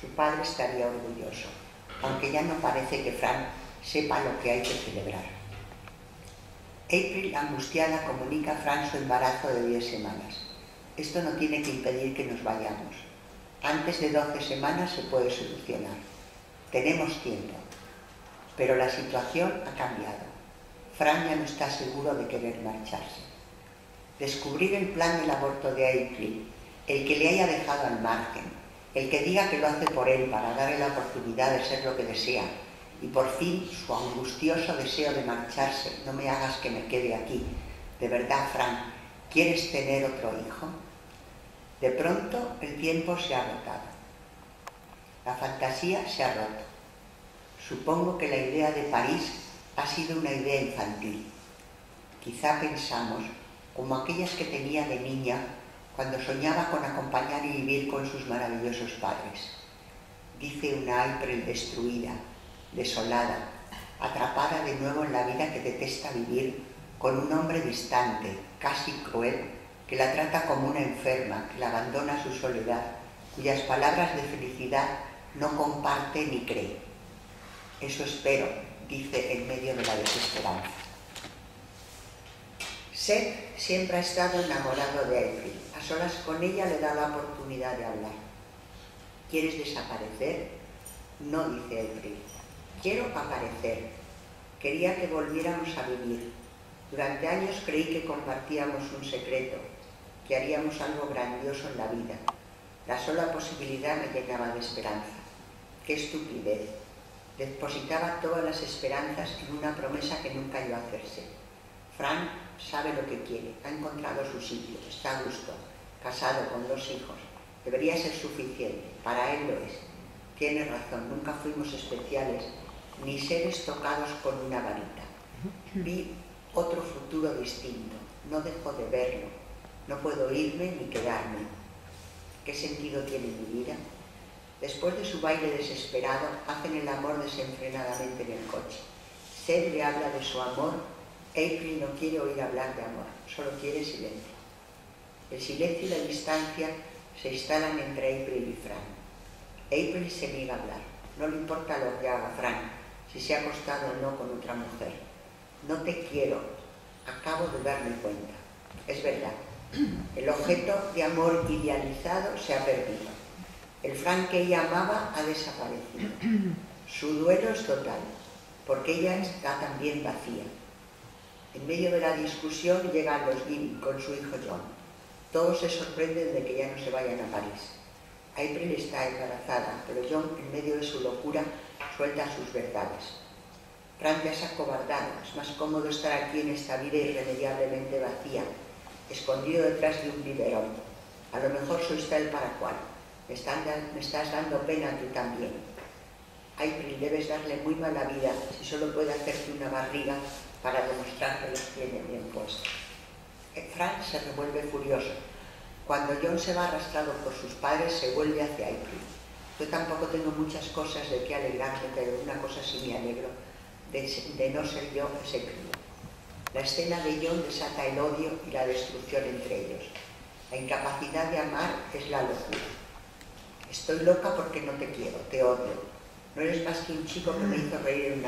Su padre estaría orgulloso, aunque ya no parece que Fran sepa lo que hay que celebrar. April, angustiada, comunica a Fran su embarazo de 10 semanas. Esto no tiene que impedir que nos vayamos. Antes de 12 semanas se puede solucionar. Tenemos tiempo. Pero la situación ha cambiado. Fran ya no está seguro de querer marcharse. Descubrir el plan del aborto de April, el que le haya dejado al margen, el que diga que lo hace por él para darle la oportunidad de ser lo que desea, y por fin su angustioso deseo de marcharse, no me hagas que me quede aquí. De verdad, Fran, ¿quieres tener otro hijo? De pronto el tiempo se ha agotado. La fantasía se ha roto. Supongo que la idea de París ha sido una idea infantil. Quizá pensamos, como aquellas que tenía de niña cuando soñaba con acompañar y vivir con sus maravillosos padres. Dice una April destruida, desolada, atrapada de nuevo en la vida que detesta vivir con un hombre distante, casi cruel, que la trata como una enferma, que la abandona a su soledad, cuyas palabras de felicidad no comparte ni cree. Eso espero, dice en medio de la desesperanza. Seth siempre ha estado enamorado de April. A solas con ella le da la oportunidad de hablar. ¿Quieres desaparecer? No, dice April. Quiero aparecer. Quería que volviéramos a vivir. Durante años creí que compartíamos un secreto, que haríamos algo grandioso en la vida. La sola posibilidad me llenaba de esperanza. ¡Qué estupidez! Depositaba todas las esperanzas en una promesa que nunca iba a hacerse. Frank sabe lo que quiere, ha encontrado su sitio, está a gusto, casado con dos hijos. Debería ser suficiente, para él lo es. Tiene razón, nunca fuimos especiales ni seres tocados con una varita. Vi otro futuro distinto, no dejo de verlo, no puedo irme ni quedarme. ¿Qué sentido tiene mi vida? Después de su baile desesperado, hacen el amor desenfrenadamente en el coche. Seth le habla de su amor, April no quiere oír hablar de amor, solo quiere silencio. El silencio y la distancia se instalan entre April y Fran. April se niega a hablar, no le importa lo que haga Fran, si se ha acostado o no con otra mujer. No te quiero, acabo de darme cuenta. Es verdad, el objeto de amor idealizado se ha perdido. El Frank que ella amaba ha desaparecido. Su duelo es total, porque ella está también vacía. En medio de la discusión llegan los Gil con su hijo John. Todos se sorprenden de que ya no se vayan a París. April está embarazada, pero John, en medio de su locura, suelta sus verdades. Fran te has acobardado, es más cómodo estar aquí en esta vida irremediablemente vacía, escondido detrás de un biberón. A lo mejor sois tal para cual. Me, me estás dando pena tú también. April, debes darle muy mala vida si solo puede hacerte una barriga para demostrar que los tiene bien puestos. Eh, Frank se revuelve furioso. Cuando John se va arrastrado por sus padres, se vuelve hacia April. Yo tampoco tengo muchas cosas de qué alegrarme, pero una cosa sí me alegro, de, no ser yo ese crío. La escena de John desata el odio y la destrucción entre ellos. La incapacidad de amar es la locura. Estoy loca porque no te quiero, te odio. No eres más que un chico que me hizo reír en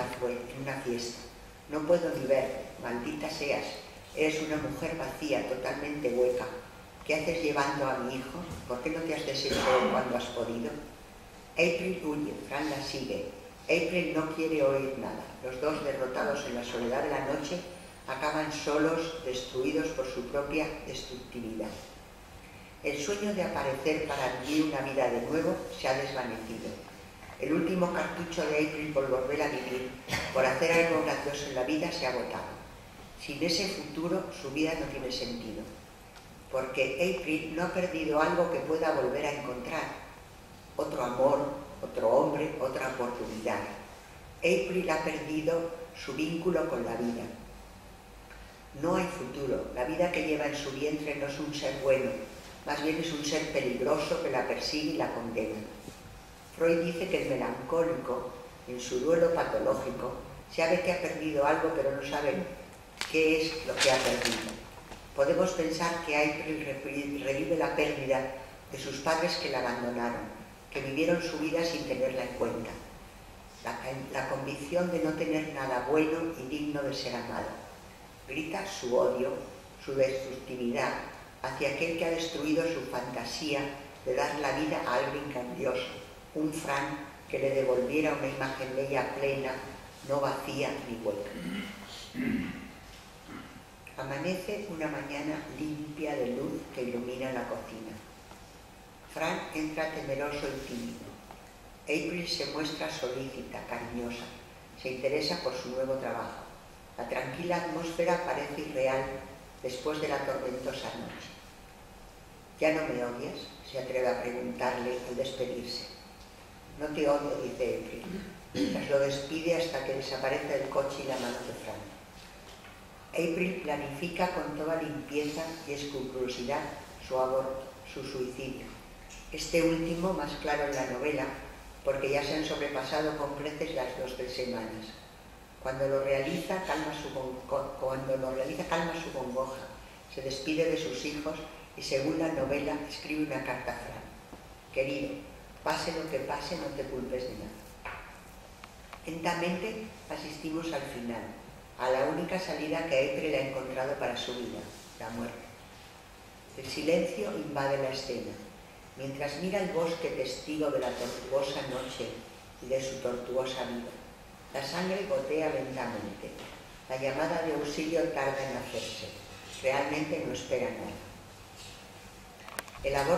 una fiesta. No puedo ni verte, maldita seas. Eres una mujer vacía, totalmente hueca. ¿Qué haces llevando a mi hijo? ¿Por qué no te has deshecho cuando has podido? April huye, Fran la sigue. April no quiere oír nada. Los dos, derrotados en la soledad de la noche, acaban solos, destruidos por su propia destructividad. El sueño de aparecer para vivir una vida de nuevo se ha desvanecido. El último cartucho de April por volver a vivir, por hacer algo gracioso en la vida, se ha agotado. Sin ese futuro, su vida no tiene sentido. Porque April no ha perdido algo que pueda volver a encontrar otro amor, otro hombre, otra oportunidad. April ha perdido su vínculo con la vida. No hay futuro. La vida que lleva en su vientre no es un ser bueno, más bien es un ser peligroso que la persigue y la condena. Freud dice que el melancólico, en su duelo patológico, sabe que ha perdido algo, pero no sabe qué es lo que ha perdido. Podemos pensar que April revive la pérdida de sus padres que la abandonaron, que vivieron su vida sin tenerla en cuenta. La, convicción de no tener nada bueno y digno de ser amado. Grita su odio, su destructividad hacia aquel que ha destruido su fantasía de dar la vida a alguien grandioso, un Fran que le devolviera una imagen de ella plena, no vacía ni hueca. Amanece una mañana limpia de luz que ilumina la cocina. Fran entra temeroso y tímido. April se muestra solícita, cariñosa, se interesa por su nuevo trabajo. La tranquila atmósfera parece irreal después de la tormentosa noche. ¿Ya no me odias? se atreve a preguntarle al despedirse. No te odio, dice April, mientras lo despide hasta que desaparece el coche y la mano de Frank. April planifica con toda limpieza y escrupulosidad su aborto, su suicidio. Este último más claro en la novela, porque ya se han sobrepasado con creces las dos tres semanas. Cuando lo realiza, calma su, cuando lo realiza, calma su congoja, se despide de sus hijos y según la novela escribe una carta a Fran. Querido, pase lo que pase, no te culpes de nada. Lentamente asistimos al final, a la única salida que April ha encontrado para su vida, la muerte. El silencio invade la escena. Mientras mira el bosque testigo de la tortuosa noche y de su tortuosa vida, la sangre gotea lentamente. La llamada de auxilio tarda en hacerse. Realmente no espera nada. El aborto